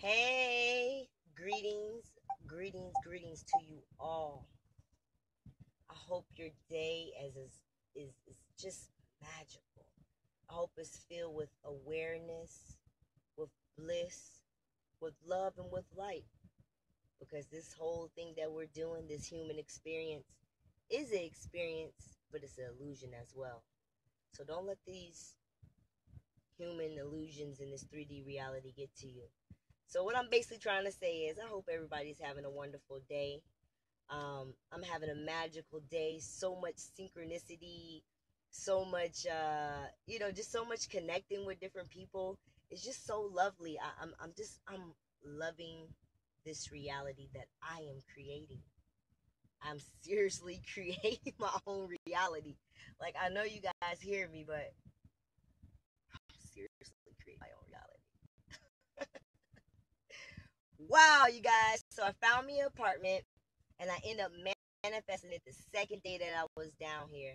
Hey, greetings, greetings, greetings to you all. I hope your day is is is, is just magical. I hope it's filled with awareness, with bliss, with love, and with light. Because this whole thing that we're doing, this human experience, is an experience, but it's an illusion as well. So don't let these human illusions in this 3D reality get to you. So what I'm basically trying to say is I hope everybody's having a wonderful day. Um, I'm having a magical day, so much synchronicity, so much uh, you know, just so much connecting with different people. It's just so lovely. I, I'm I'm just I'm loving this reality that I am creating. I'm seriously creating my own reality. Like I know you guys hear me, but I'm seriously creating my own reality. Wow, you guys. So I found me an apartment and I end up manifesting it the second day that I was down here.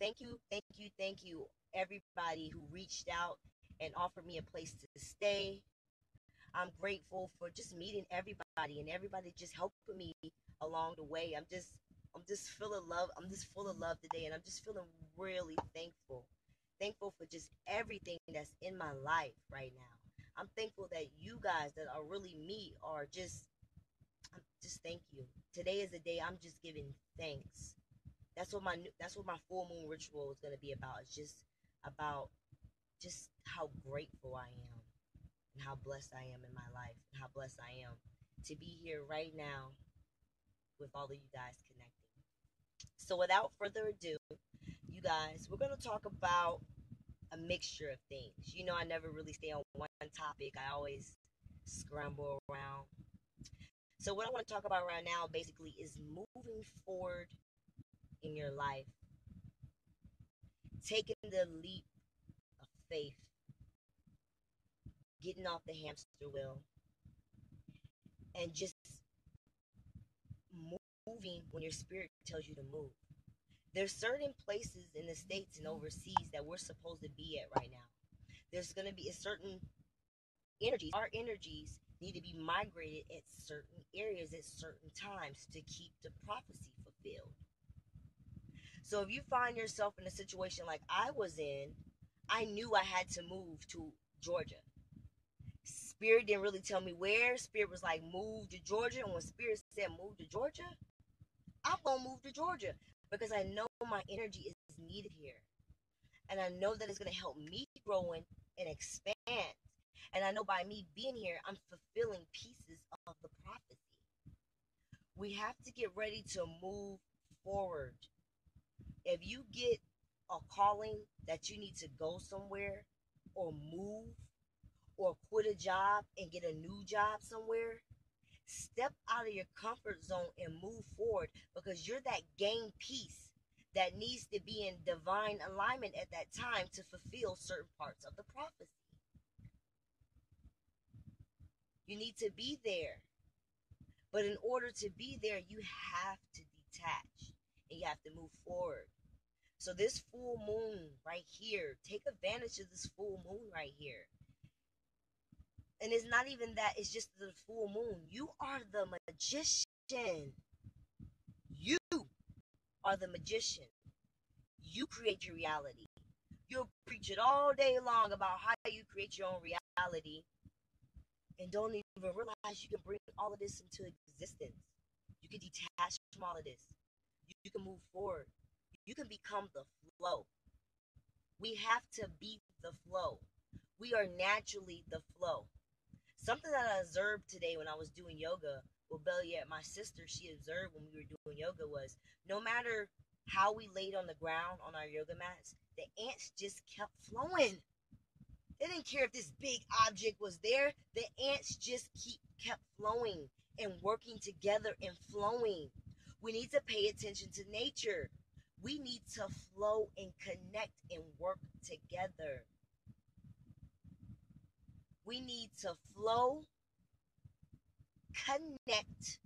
Thank you, thank you, thank you, everybody who reached out and offered me a place to stay. I'm grateful for just meeting everybody and everybody just helping me along the way. I'm just I'm just full of love. I'm just full of love today and I'm just feeling really thankful. Thankful for just everything that's in my life right now. I'm thankful that you guys that are really me are just I'm just thank you. Today is the day I'm just giving thanks. That's what my that's what my full moon ritual is going to be about. It's just about just how grateful I am and how blessed I am in my life and how blessed I am to be here right now with all of you guys connecting. So, without further ado, you guys, we're going to talk about a mixture of things. You know, I never really stay on one topic, I always scramble around. So, what I want to talk about right now basically is moving forward in your life, taking the leap of faith getting off the hamster wheel and just moving when your spirit tells you to move. There's certain places in the states and overseas that we're supposed to be at right now. There's going to be a certain energies. Our energies need to be migrated at certain areas at certain times to keep the prophecy fulfilled. So if you find yourself in a situation like I was in, I knew I had to move to Georgia. Spirit didn't really tell me where. Spirit was like, move to Georgia. And when Spirit said move to Georgia, I'm going to move to Georgia because I know my energy is needed here. And I know that it's going to help me grow and expand. And I know by me being here, I'm fulfilling pieces of the prophecy. We have to get ready to move forward. If you get a calling that you need to go somewhere or move or quit a job and get a new job somewhere, step out of your comfort zone and move forward because you're that game piece that needs to be in divine alignment at that time to fulfill certain parts of the prophecy. You need to be there. But in order to be there, you have to detach and you have to move forward. So, this full moon right here, take advantage of this full moon right here. And it's not even that, it's just the full moon. You are the magician. You are the magician. You create your reality. You'll preach it all day long about how you create your own reality and don't even realize you can bring all of this into existence. You can detach from all of this. You, you can move forward. You can become the flow. We have to be the flow. We are naturally the flow. Something that I observed today when I was doing yoga, well, Belliet, my sister, she observed when we were doing yoga was no matter how we laid on the ground on our yoga mats, the ants just kept flowing. They didn't care if this big object was there. The ants just keep kept flowing and working together and flowing. We need to pay attention to nature. We need to flow and connect and work together. We need to flow, connect,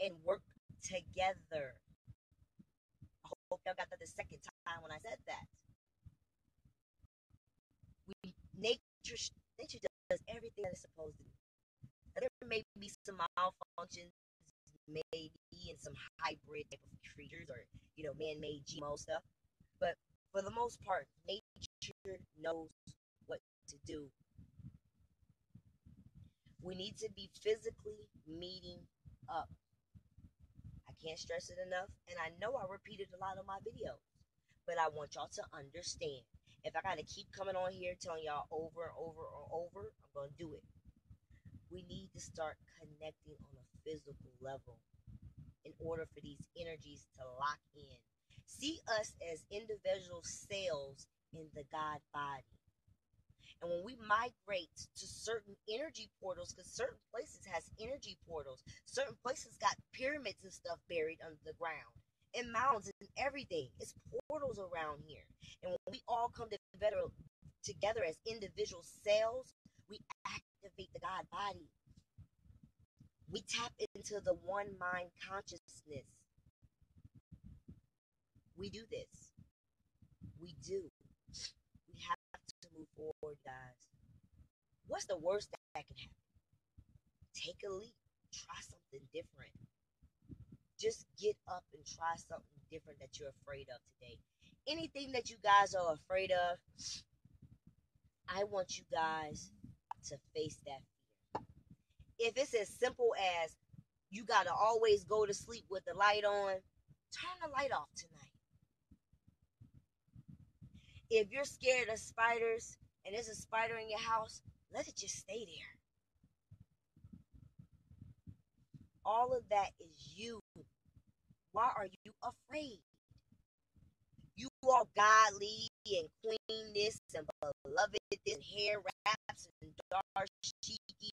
and work together. I hope y'all got that the second time when I said that. We nature nature does everything that it's supposed to do. may be some malfunctions, maybe in some hybrid type of creatures or you know man-made GMO stuff, but for the most part, nature knows what to do. We need to be physically meeting up. I can't stress it enough, and I know I repeated a lot of my videos, but I want y'all to understand. If I gotta keep coming on here telling y'all over and over and over, I'm gonna do it. We need to start connecting on a physical level in order for these energies to lock in. See us as individual cells in the God body. And when we migrate to certain energy portals, because certain places has energy portals, certain places got pyramids and stuff buried under the ground, and mounds and everything. It's portals around here. And when we all come together together as individual cells, we activate the God body. We tap into the one mind consciousness. We do this. We do. Move forward, guys. What's the worst that can happen? Take a leap. Try something different. Just get up and try something different that you're afraid of today. Anything that you guys are afraid of, I want you guys to face that fear. If it's as simple as you got to always go to sleep with the light on, turn the light off tonight. If you're scared of spiders and there's a spider in your house, let it just stay there. All of that is you. Why are you afraid? You are godly and queenness and beloved and hair wraps and dark cheeky,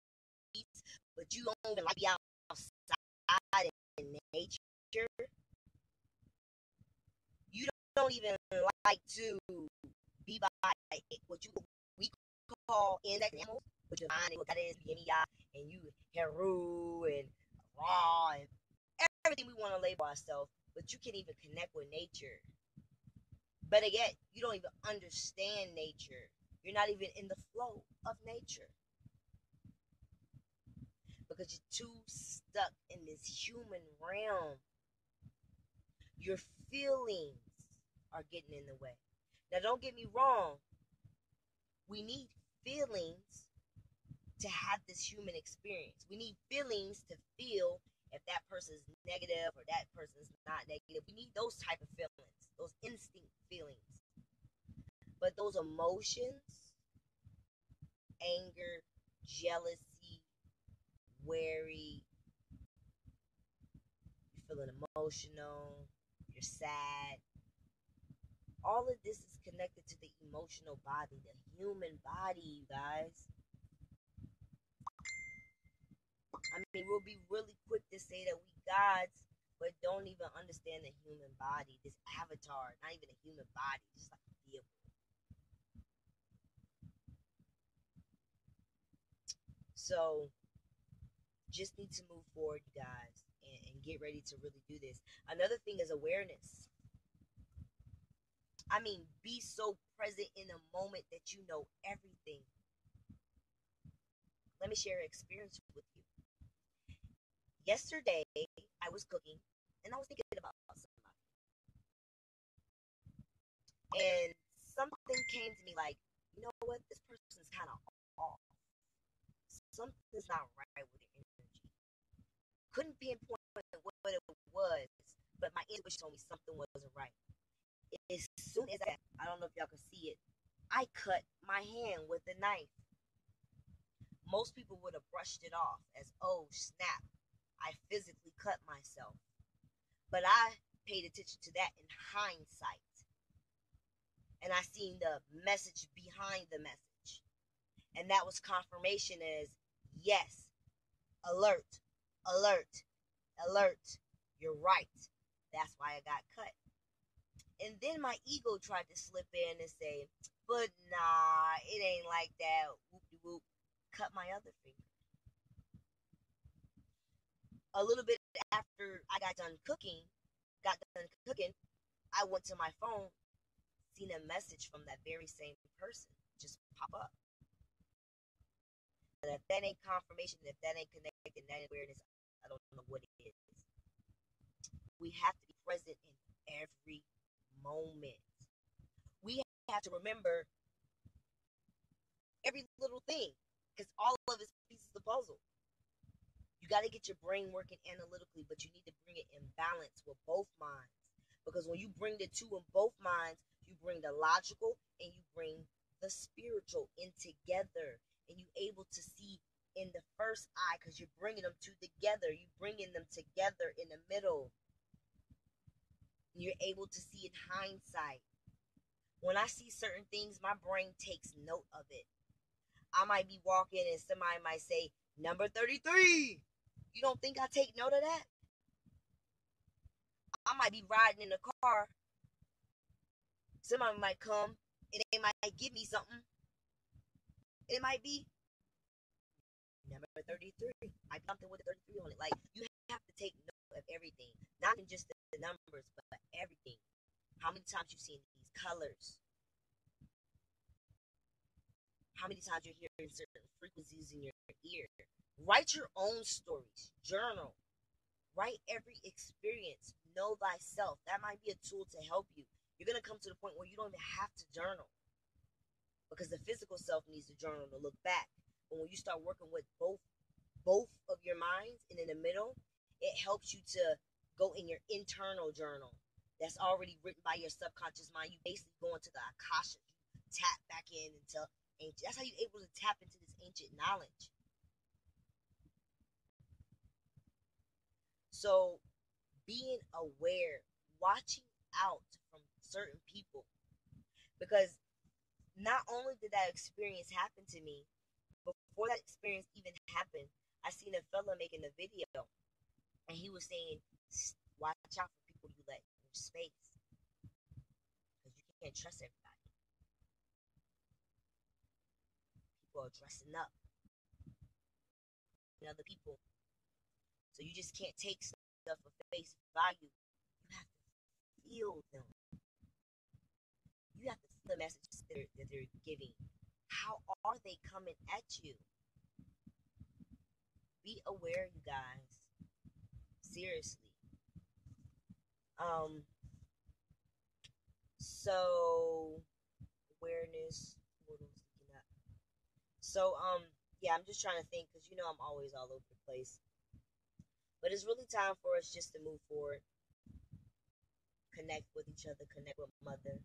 but you don't even like be outside in nature. You don't even like to be by what you we call insect animals, which is mine, what that is, and you Heru and Ra and everything we want to label ourselves, but you can't even connect with nature. But again, you don't even understand nature. You're not even in the flow of nature. Because you're too stuck in this human realm. Your feelings are getting in the way. Now, don't get me wrong. We need feelings to have this human experience. We need feelings to feel if that person's negative or that person's not negative. We need those type of feelings, those instinct feelings. But those emotions, anger, jealousy, worry, you're feeling emotional, you're sad. All of this is connected to the emotional body, the human body, you guys. I mean, we'll be really quick to say that we gods, but don't even understand the human body. This avatar, not even a human body, just like a vehicle. So, just need to move forward, you guys, and, and get ready to really do this. Another thing is awareness. I mean, be so present in the moment that you know everything. Let me share an experience with you yesterday I was cooking and I was thinking about somebody. And something came to me like, you know what, this person's kind of off. Something's not right with their energy. Couldn't pinpoint what it was, but my intuition told me something wasn't right. As soon as I, I don't know if y'all can see it, I cut my hand with a knife. Most people would have brushed it off as, oh, snap, I physically cut myself. But I paid attention to that in hindsight. And I seen the message behind the message. And that was confirmation as yes, alert, alert, alert. You're right. That's why I got cut. And then my ego tried to slip in and say, but nah, it ain't like that. Whoop de whoop. Cut my other finger a little bit after I got done cooking, got done cooking, I went to my phone, seen a message from that very same person just pop up. And if that ain't confirmation, if that ain't connected, that awareness, I don't know what it is. We have to be present in every moment. We have to remember every little thing because all of it's pieces of the puzzle. You got to get your brain working analytically, but you need to bring it in balance with both minds. Because when you bring the two in both minds, you bring the logical and you bring the spiritual in together. And you're able to see in the first eye because you're bringing them two together. You're bringing them together in the middle. You're able to see in hindsight. When I see certain things, my brain takes note of it. I might be walking and somebody might say, number 33. You don't think I take note of that? I might be riding in a car. Somebody might come and they might give me something. It might be number 33. I be something with a 33 on it. Like you have to take note of everything. Not just the numbers, but everything. How many times you've seen these colors? How many times you're hearing certain frequencies in your ear? Write your own stories. Journal. Write every experience. Know thyself. That might be a tool to help you. You're going to come to the point where you don't even have to journal because the physical self needs to journal to look back. But when you start working with both both of your minds and in the middle, it helps you to go in your internal journal that's already written by your subconscious mind. You basically go into the akasha, you tap back in until ancient. That's how you're able to tap into this ancient knowledge. So, being aware, watching out from certain people, because not only did that experience happen to me, before that experience even happened, I seen a fella making a video, and he was saying, "Watch out for people you let in your space, because you can't trust everybody. People are dressing up, and other people so you just can't take stuff for face value. You have to feel them. You have to feel the messages that they're, that they're giving. How are they coming at you? Be aware, you guys. Seriously. Um. So awareness. What was looking at? So um. Yeah, I'm just trying to think because you know I'm always all over the place. But it's really time for us just to move forward, connect with each other, connect with mother.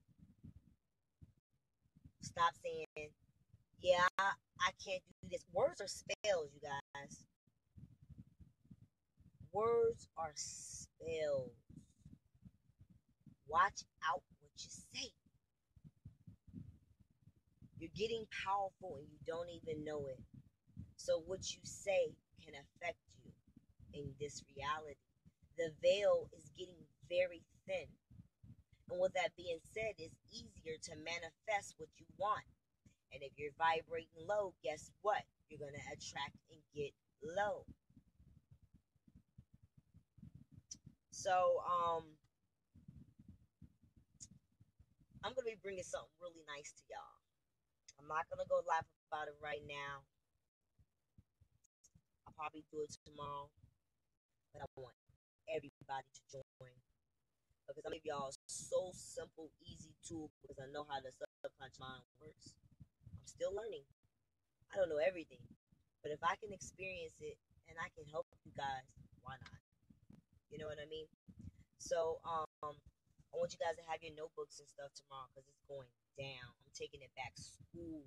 Stop saying, yeah, I I can't do this. Words are spells, you guys. Words are spells. Watch out what you say. You're getting powerful and you don't even know it. So, what you say can affect you in this reality. The veil is getting very thin. And with that being said, it's easier to manifest what you want. And if you're vibrating low, guess what? You're going to attract and get low. So, um, I'm to be bringing something really nice to y'all. I'm not to go live about it right now. I'll probably do it tomorrow but I want everybody to join because I'm giving y'all so simple, easy tool because I know how the subconscious mind works. I'm still learning. I don't know everything, but if I can experience it and I can help you guys, why not? You know what I mean? So, um, I want you guys to have your notebooks and stuff tomorrow because it's going down. I'm taking it back school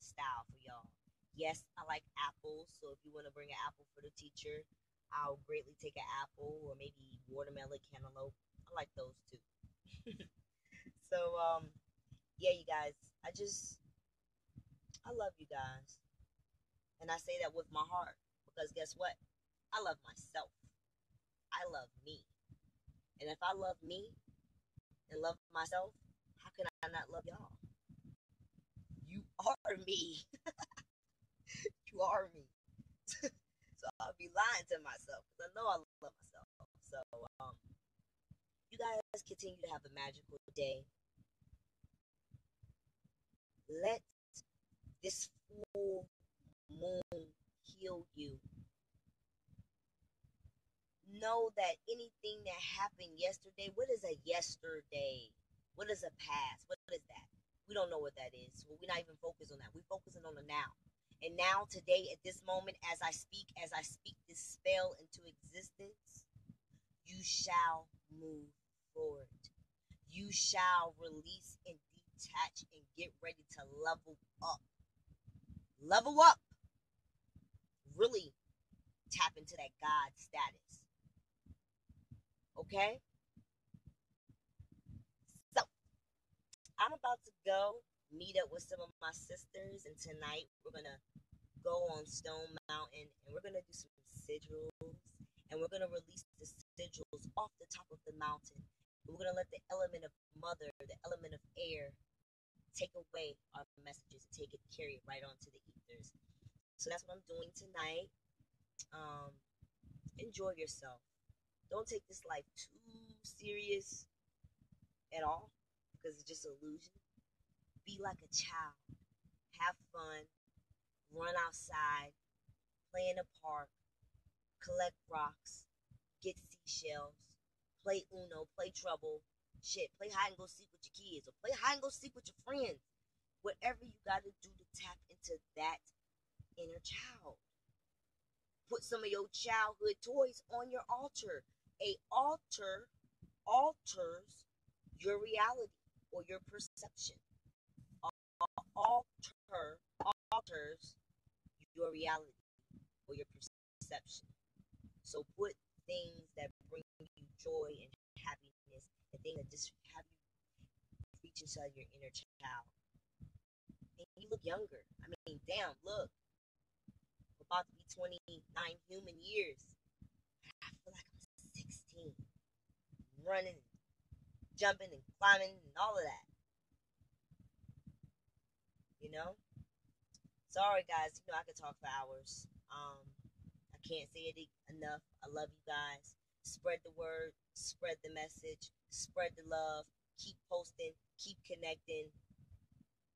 style for y'all. Yes, I like apples, so if you want to bring an apple for the teacher, I'll greatly take an apple or maybe watermelon, cantaloupe. I like those too. so um yeah, you guys, I just I love you guys. And I say that with my heart because guess what? I love myself. I love me. And if I love me and love myself, how can I not love y'all? You are me. you are me. So I'll be lying to myself because I know I love myself. So um, you guys continue to have a magical day. Let this full moon know that anything that happened yesterday, what is a yesterday? What is a past? What is that? We don't know what that is. Well, we're not even focused on that. We're focusing on the now. And now, today, at this moment, as I speak, as I speak this spell into existence, you shall move forward. You shall release and detach and get ready to level up. Level up. Really tap into that God status. Okay? So, I'm about to go meet up with some of my sisters, and tonight we're going to go on Stone Mountain and we're going to do some sigils and we're going to release the sigils off the top of the mountain. We're going to let the element of mother, the element of air, take away our messages and take it, carry it right onto the ethers. So that's what I'm doing tonight. Um, enjoy yourself. Don't take this life too serious at all because it's just illusion. Be like a child. Have fun. Run outside. Play in a park collect rocks, get seashells, play Uno, play Trouble, shit, play hide and go seek with your kids, or play hide and go seek with your friends. Whatever you got to do to tap into that inner child. Put some of your childhood toys on your altar. A altar alters your reality or your perception. Alter alters your reality or your perception. So put things that bring you joy and happiness, and things that just have you reach inside your inner child. And you look younger. I mean, damn, look. About to be 29 human years. I feel like I'm 16. Running, jumping, and climbing, and all of that. You know? Sorry, guys. You know, I could talk for hours. Um, I can't say it enough. I love you guys. Spread the word, spread the message, spread the love. Keep posting, keep connecting.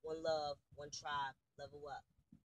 One love, one tribe, level up.